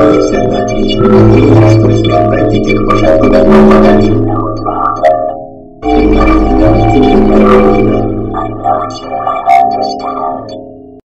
Полиция на отлично. Вы не раз прислали, пройдите к пожару, куда мы подали.